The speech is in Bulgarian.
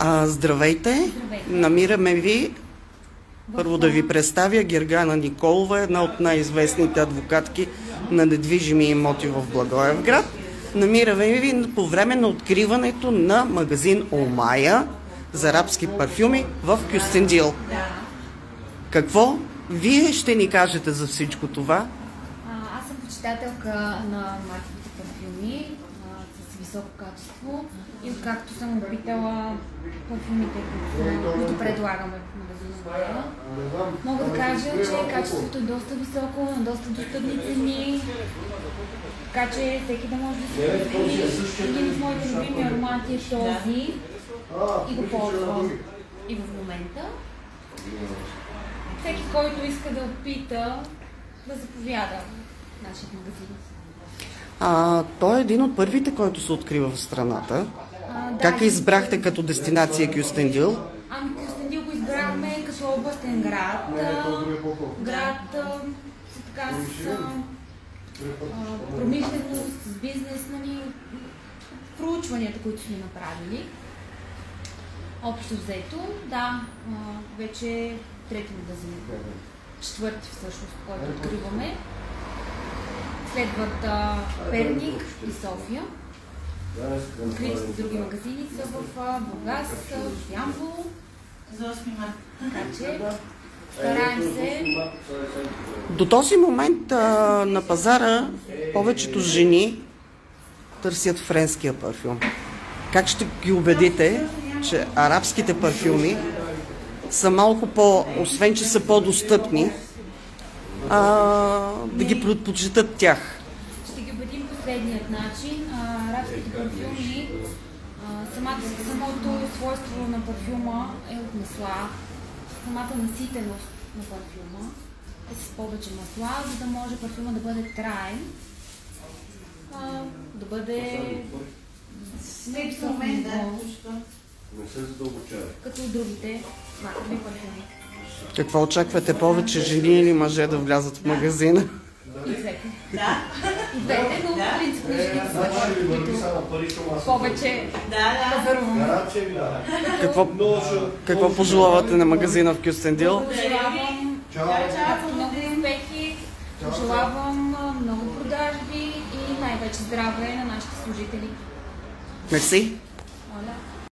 А, здравейте. Здравейте. Намираме ви. Първо да ви представя Гергана Николова, една от най-известните адвокатки на недвижими имоти в Благоевград. Намираме ви по време на откриването на магазин Омая за арабски парфюми в Кюстендил. Какво вие ще ни кажете за всичко това? А, аз съм почитателка на марките парфюми с високо качество и откакто съм опитала парфюмите, които, предлагаме в магазина мога да кажа, че качеството е доста високо, на доста достъпни цени, така че всеки да може да се позволи. Един от моите любими аромати е този и го ползвам и в момента. Всеки, който иска да опита, да заповяда в нашия магазин. А, той е един от първите, който се открива в страната. А, да, Как избрахте като дестинация Кюстендил? Ами Кюстендил го избрахме като областен град. А, град а, с така с а, промишленост, с бизнес, нали, проучванията, които сме направили. Общо взето, да, а, вече трети магазин. Четвърти всъщност, който откриваме. Следват а, Перник и София. Откритите други магазини са в а, Бургас, в Ямбол. Така че стараем се. До този момент а, на пазара повечето жени търсят френския парфюм. Как ще ги убедите, че арабските парфюми са малко по, освен че са по-достъпни, а, да ги предпочитат тях? Ще ги убедим последният начин. А, Арабските парфюми, а, самата, самото свойство на парфюма е от масла. Самата наситеност на парфюма е с повече масла, за да може парфюма да бъде траен, а, да бъде не високо ниво, Не се задълбочава. като другите маркови парфюми. Какво очаквате повече жени или мъже да влязат в магазина? И двете. Но в принцип жените са които повече пазаруваме. Какво, какво пожелавате на магазина в Кюстендил? Пожелавам много успехи, пожелавам много продажби и най-вече здраве на нашите служители. Мерси!